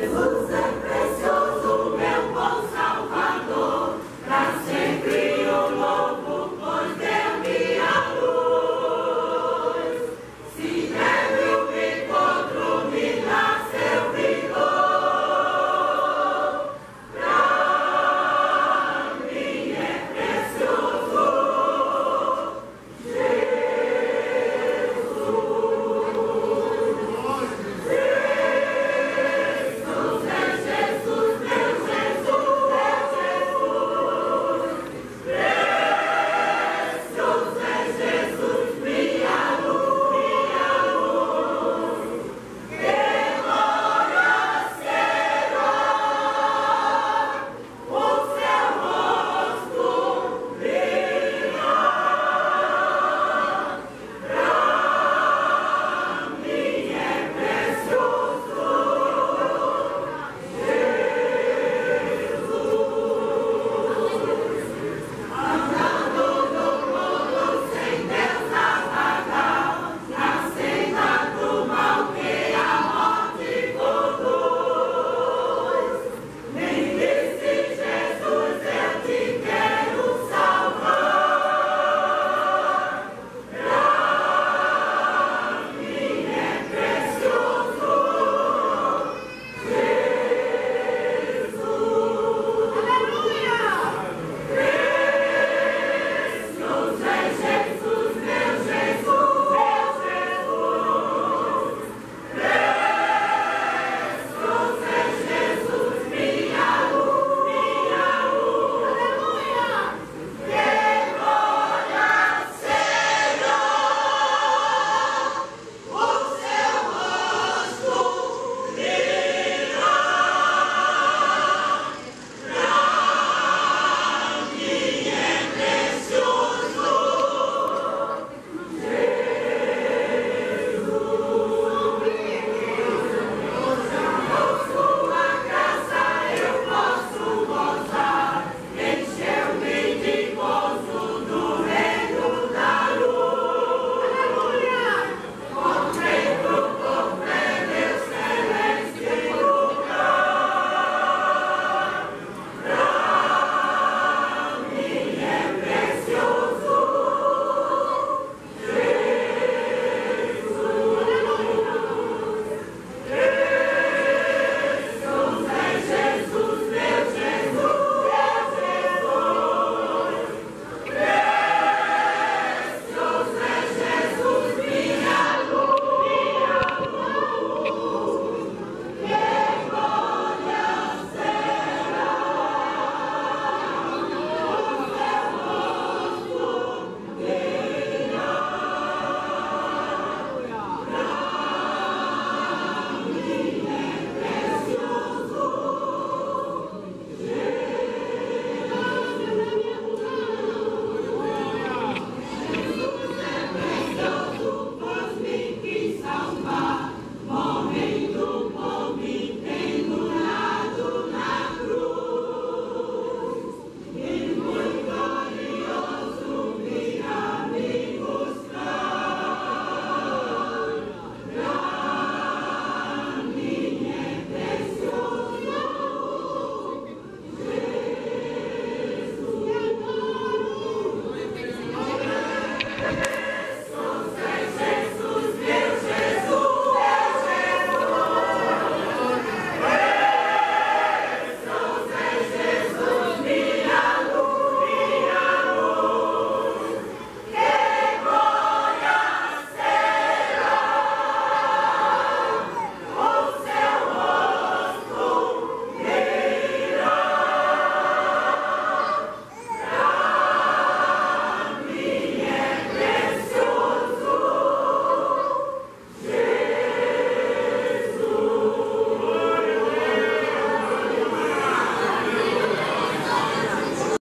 Jesus é